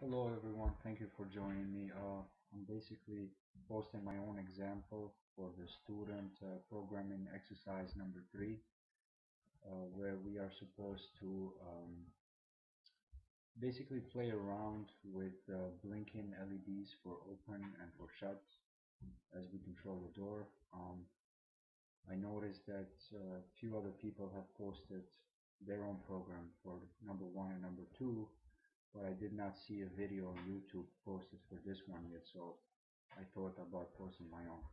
Hello everyone, thank you for joining me. Uh, I'm basically posting my own example for the student uh, programming exercise number three, uh, where we are supposed to um, basically play around with uh, blinking LEDs for open and for shut as we control the door. Um, I noticed that a uh, few other people have posted their own program for number one and number two but I did not see a video on YouTube posted for this one yet, so I thought about posting my own.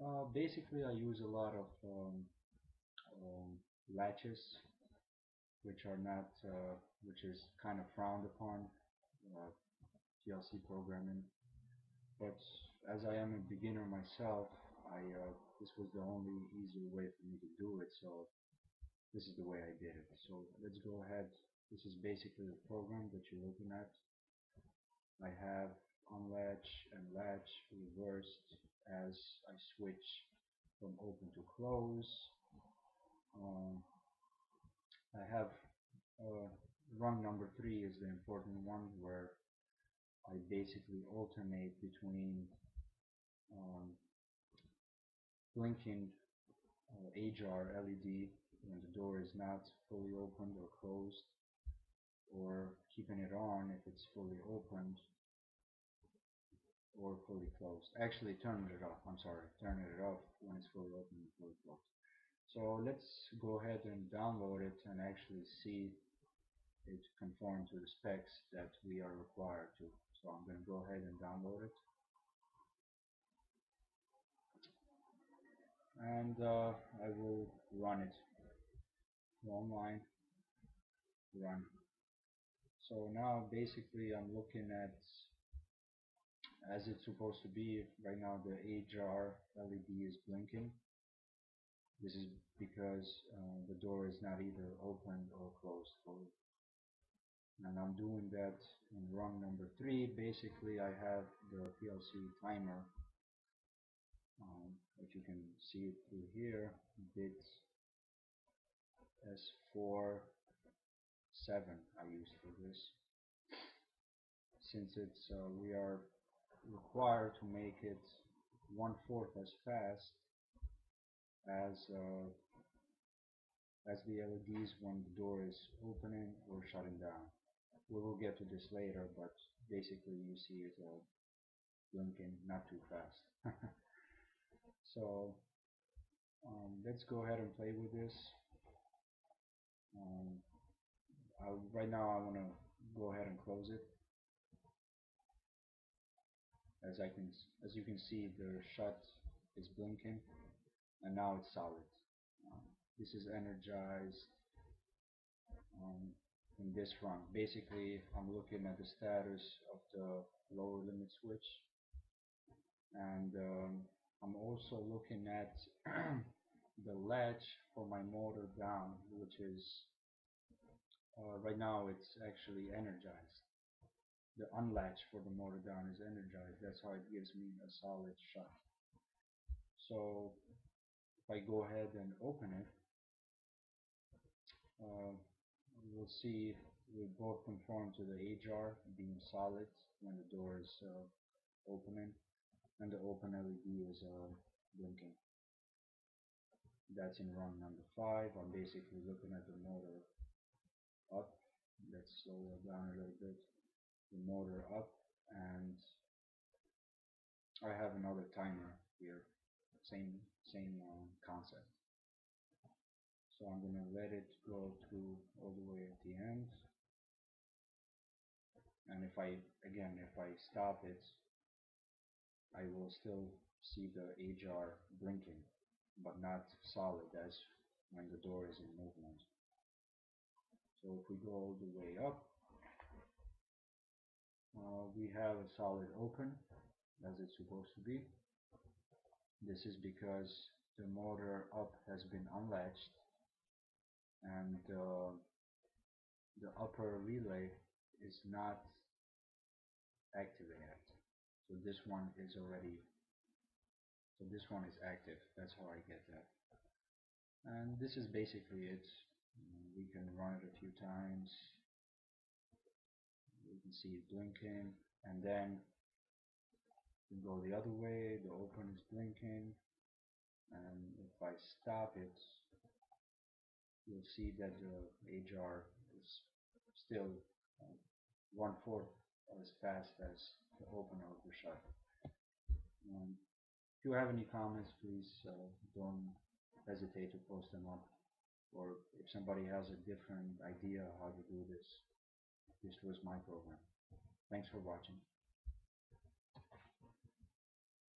Uh, basically, I use a lot of um, um, latches, which are not, uh, which is kind of frowned upon, uh, PLC programming. But as I am a beginner myself, I uh, this was the only easy way for me to do it, so this is the way I did it. So let's go ahead this is basically the program that you're looking at. I have unlatch and latch reversed as I switch from open to close. Um, I have uh, run number three is the important one where I basically alternate between um, blinking uh, AJAR LED when the door is not fully opened or closed or keeping it on if it's fully opened or fully closed. Actually turning it off, I'm sorry, turning it off when it's fully open and fully closed. So let's go ahead and download it and actually see it conform to the specs that we are required to. So I'm going to go ahead and download it. And uh, I will run it. online, run. So now basically I'm looking at as it's supposed to be right now the AJAR LED is blinking. This is because uh, the door is not either opened or closed fully. And I'm doing that in run number three. Basically I have the PLC timer um, which you can see it through here bits S4 7 I use for this since it's uh, we are required to make it one-fourth as fast as uh, as the LEDs when the door is opening or shutting down. We will get to this later, but basically you see it uh, blinking not too fast. so um, let's go ahead and play with this. Um, right now I want to go ahead and close it. As I can, as you can see, the shut is blinking, and now it's solid. Um, this is energized um, in this front. Basically, I'm looking at the status of the lower limit switch, and um, I'm also looking at the latch for my motor down, which is uh, right now it's actually energized. The unlatch for the motor down is energized. That's how it gives me a solid shot. So if I go ahead and open it, uh, we'll see we both conform to the AJAR being solid when the door is uh, opening and the open LED is uh, blinking. That's in run number 5. I'm basically looking at the motor up. Let's slow it down a little bit. The motor up and I have another timer here. Same same uh, concept. So I'm gonna let it go to all the way at the end. And if I again if I stop it I will still see the AJAR blinking but not solid as when the door is in movement. So if we go all the way up, uh, we have a solid open as it's supposed to be. This is because the motor up has been unlatched and uh, the upper relay is not activated. So this one is already, so this one is active. That's how I get that. And this is basically it we can run it a few times we can see it blinking and then we can go the other way the open is blinking and if I stop it you'll see that the AJAR is still uh, one-fourth as fast as the open or the shut. Um, if you have any comments please uh, don't hesitate to post them up or if somebody has a different idea how to do this this was my program. Thanks for watching.